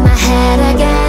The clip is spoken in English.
my head again.